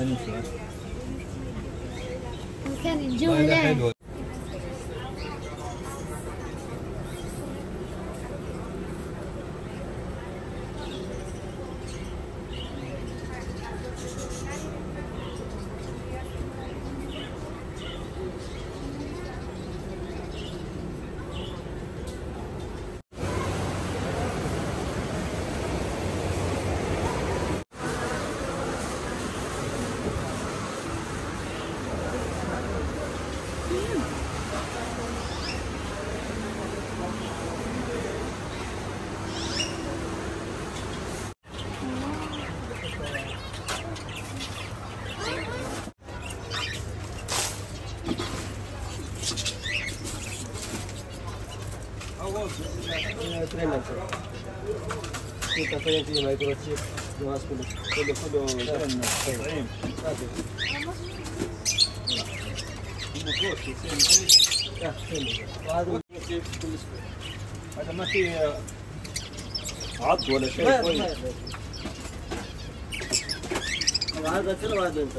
I need to. can enjoy that. كيف تفينتي مايكروتشيب جهاز كله كله كله تسعين وهذا هذا ما في عض ولا شيء هذا كله هذا انت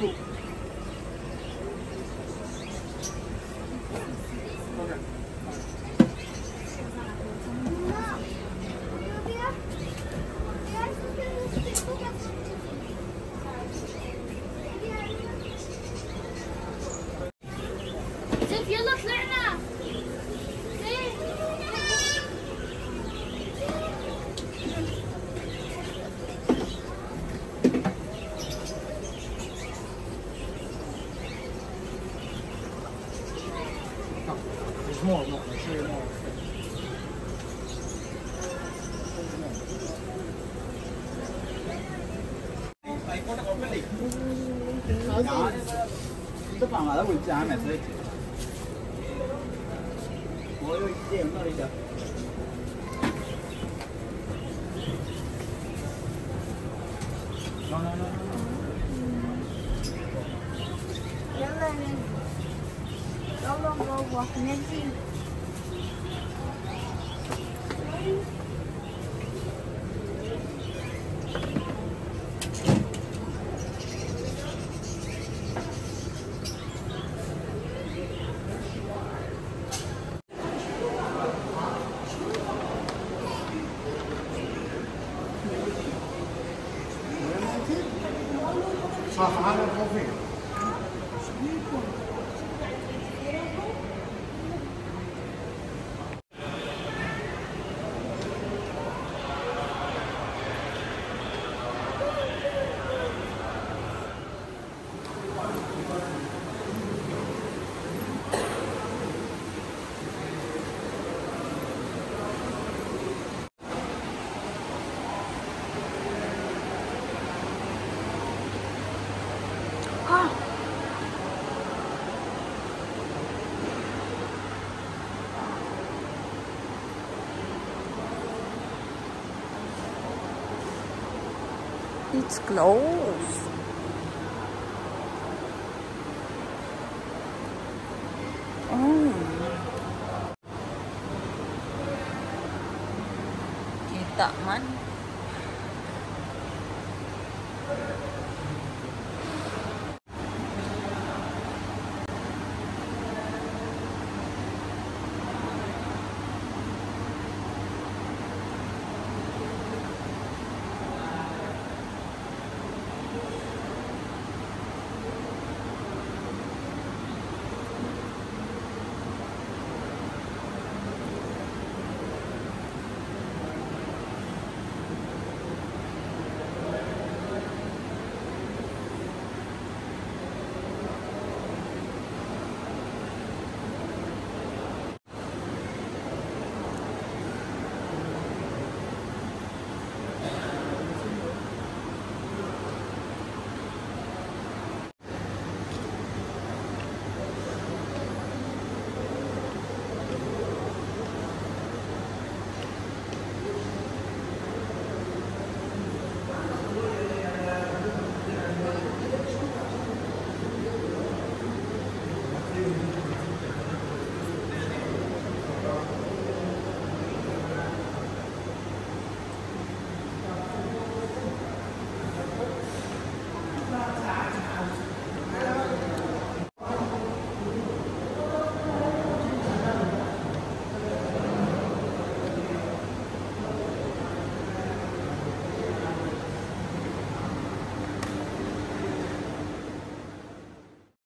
Cool. Small, small, small. bạn ở đó quỳ cha mẹ thôi mỗi điểm nó đi được No, no longer walking and drinking. Ah, I don't know. it's closed. Oh. Tak man.